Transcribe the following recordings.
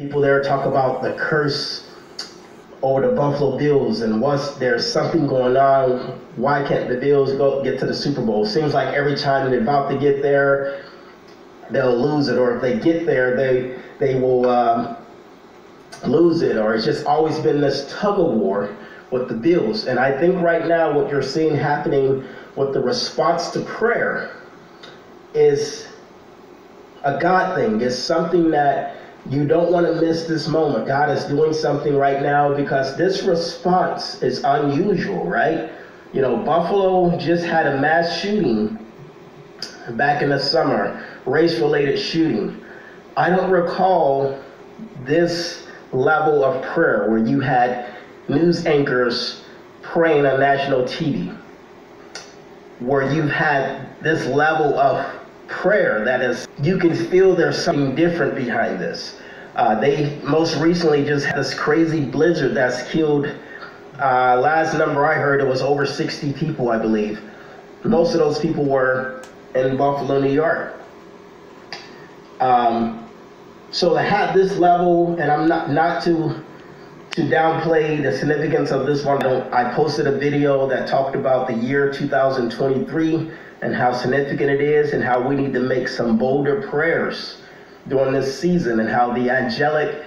People there talk about the curse over the Buffalo Bills and once there's something going on, why can't the Bills go get to the Super Bowl? Seems like every time they're about to get there, they'll lose it, or if they get there, they they will um, lose it, or it's just always been this tug of war with the Bills. And I think right now what you're seeing happening with the response to prayer is a God thing. It's something that you don't want to miss this moment. God is doing something right now because this response is unusual, right? You know, Buffalo just had a mass shooting back in the summer, race related shooting. I don't recall this level of prayer where you had news anchors praying on national TV, where you had this level of prayer that is, you can feel there's something different behind this. Uh, they most recently just had this crazy blizzard that's killed, uh, last number I heard, it was over 60 people, I believe. Most of those people were in Buffalo, New York. Um, so to have this level, and I'm not, not to to downplay the significance of this one, I posted a video that talked about the year 2023 and how significant it is and how we need to make some bolder prayers during this season and how the angelic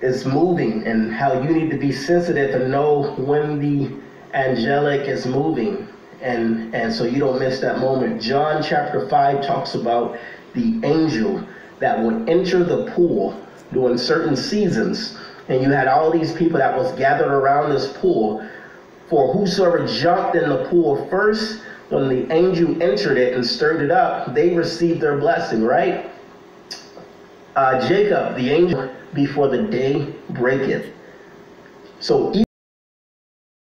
is moving and how you need to be sensitive and know when the angelic is moving. And and so you don't miss that moment. John chapter 5 talks about the angel that would enter the pool during certain seasons and you had all these people that was gathered around this pool for whosoever jumped in the pool first when the angel entered it and stirred it up, they received their blessing, right? Uh, Jacob, the angel, before the day breaketh. So